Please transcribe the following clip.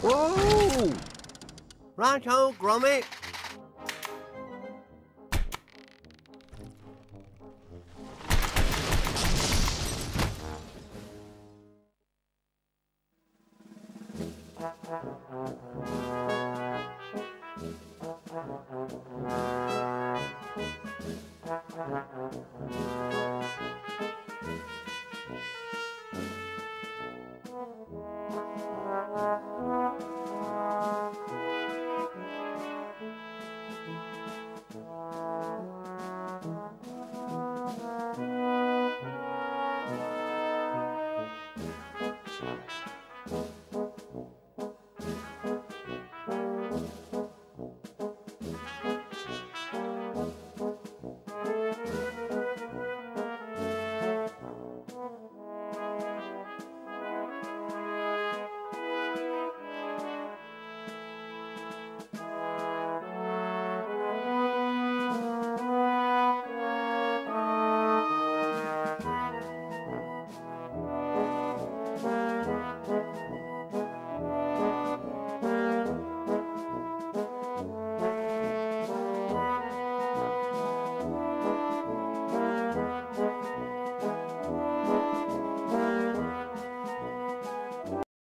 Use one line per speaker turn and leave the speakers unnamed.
Whoa! Righto, Gromit. Thank you.